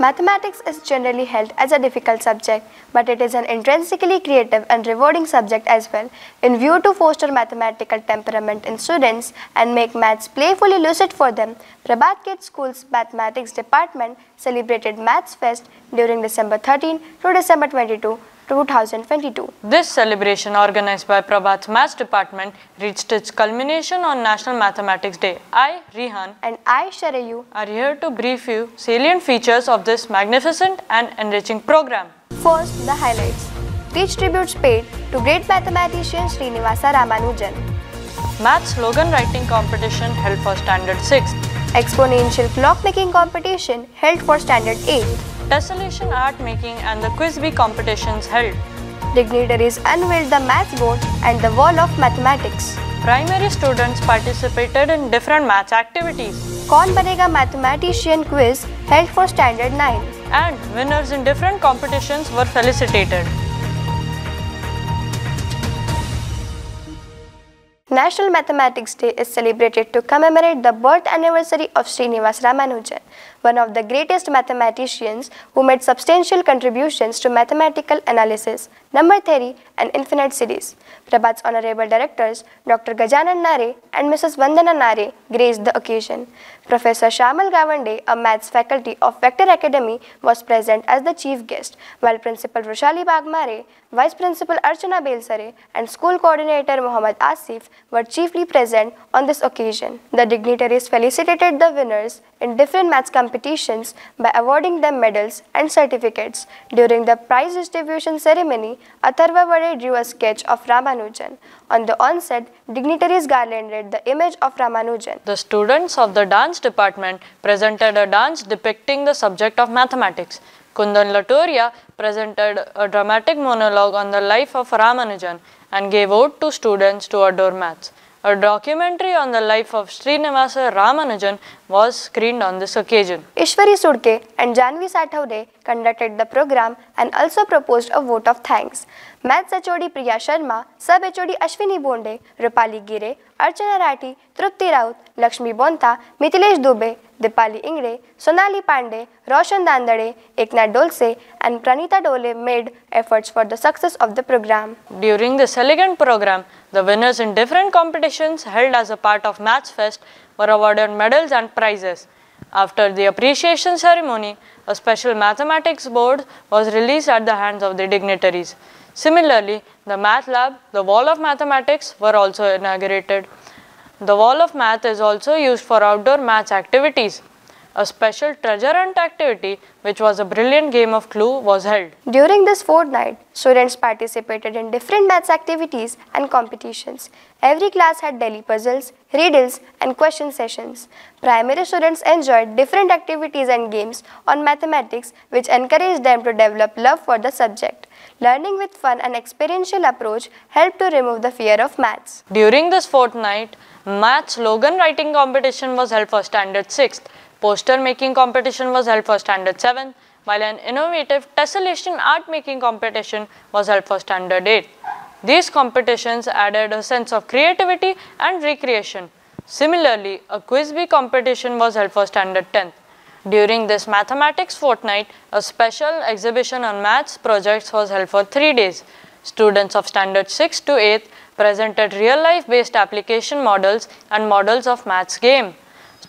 Mathematics is generally held as a difficult subject, but it is an intrinsically creative and rewarding subject as well. In view to foster mathematical temperament in students and make maths playfully lucid for them, Prabhat Kids School's Mathematics Department celebrated Maths Fest during December 13 to December 22, 2022. This celebration organized by Prabhat's Maths Department reached its culmination on National Mathematics Day. I, Rihan, And I, Sharayu, are here to brief you salient features of this magnificent and enriching program. First, the highlights. Speech tributes paid to great mathematician Srinivasa Ramanujan. Maths slogan writing competition held for Standard 6. Exponential clockmaking competition held for Standard 8 tessellation art making and the quiz bee competitions held. Dignitaries unveiled the math board and the wall of mathematics. Primary students participated in different math activities. Kaun Banega Mathematician quiz held for standard 9. And winners in different competitions were felicitated. National Mathematics Day is celebrated to commemorate the birth anniversary of Srinivas Ramanujan, one of the greatest mathematicians who made substantial contributions to mathematical analysis, number theory, and infinite series. Prabhat's honorable directors, Dr. Gajanan Nare and Mrs. Vandana Nare, graced the occasion. Professor Shamal Gavande, a maths faculty of Vector Academy, was present as the chief guest, while Principal Roshali Bagmare, Vice Principal Archana Belsare, and School Coordinator Muhammad Asif were chiefly present on this occasion. The dignitaries felicitated the winners in different maths competitions by awarding them medals and certificates. During the prize distribution ceremony, Atharva Vade drew a sketch of Ramanujan. On the onset, dignitaries garlanded the image of Ramanujan. The students of the dance department presented a dance depicting the subject of mathematics. Kundan Latoria presented a dramatic monologue on the life of Ramanujan and gave out to students to adore maths. A documentary on the life of Srinivasa Ramanujan was screened on this occasion. Ishwari Sudke and Janvi Sathavde conducted the program and also proposed a vote of thanks. Maths HOD Priya Sharma, Sub HOD Ashwini Bonde, Rupali Gire, Archana Rathi, Trupti Raut, Lakshmi Bonta, Mithilesh Dubey, Dipali Ingre, Sonali Pandey, Roshan Dandade, Eknath Dolse and Pranita Dole made efforts for the success of the program. During this elegant program, the winners in different competitions held as a part of Maths Fest were awarded medals and prizes. After the appreciation ceremony, a special mathematics board was released at the hands of the dignitaries. Similarly, the math lab, the wall of mathematics were also inaugurated. The wall of math is also used for outdoor maths activities. A special treasure hunt activity, which was a brilliant game of clue, was held. During this fortnight, students participated in different maths activities and competitions. Every class had daily puzzles, riddles, and question sessions. Primary students enjoyed different activities and games on mathematics, which encouraged them to develop love for the subject. Learning with fun and experiential approach helped to remove the fear of maths. During this fortnight, maths slogan writing competition was held for standard 6th. Poster making competition was held for standard 7th, while an innovative tessellation art making competition was held for standard 8. These competitions added a sense of creativity and recreation. Similarly, a quiz bee competition was held for standard 10th. During this mathematics fortnight, a special exhibition on maths projects was held for 3 days. Students of standard 6 to 8 presented real life based application models and models of maths game.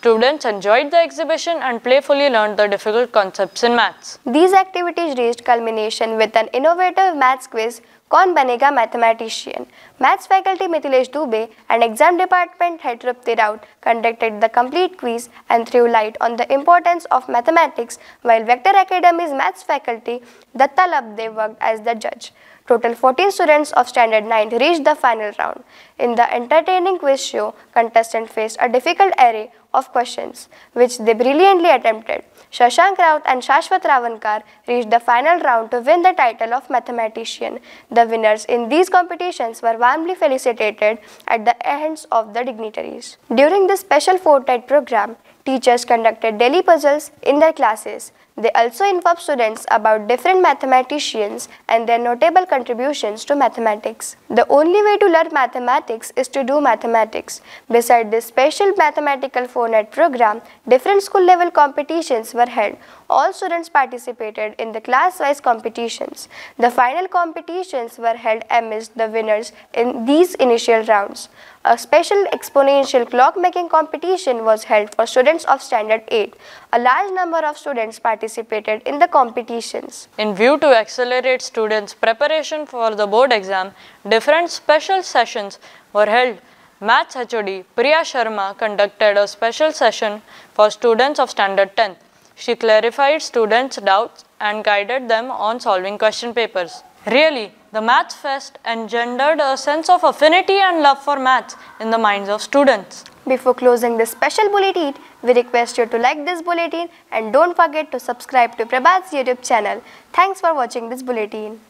Students enjoyed the exhibition and playfully learned the difficult concepts in maths. These activities reached culmination with an innovative maths quiz, Kaun Banega Mathematician. Maths faculty Mithilesh Dubey and exam department head Trupti Raut conducted the complete quiz and threw light on the importance of mathematics, while Vector Academy's maths faculty Datta Labde worked as the judge. Total 14 students of Standard 9 reached the final round. In the entertaining quiz show, contestants faced a difficult array of questions, which they brilliantly attempted. Shashank Raut and Shashwat Ravankar reached the final round to win the title of mathematician. The winners in these competitions were warmly felicitated at the hands of the dignitaries. During this special fortnight program, teachers conducted daily puzzles in their classes. They also inform students about different mathematicians and their notable contributions to mathematics. The only way to learn mathematics is to do mathematics. Beside this special mathematical phone program, different school level competitions were held. All students participated in the class-wise competitions. The final competitions were held amidst the winners in these initial rounds. A special exponential clock making competition was held for students of standard 8. A large number of students participated in the competitions. In view to accelerate students' preparation for the board exam, different special sessions were held. Maths HOD Priya Sharma conducted a special session for students of standard 10th. She clarified students' doubts and guided them on solving question papers. Really, the Maths Fest engendered a sense of affinity and love for maths in the minds of students. Before closing this special bulletin, we request you to like this bulletin and don't forget to subscribe to Prabhat's YouTube channel. Thanks for watching this bulletin.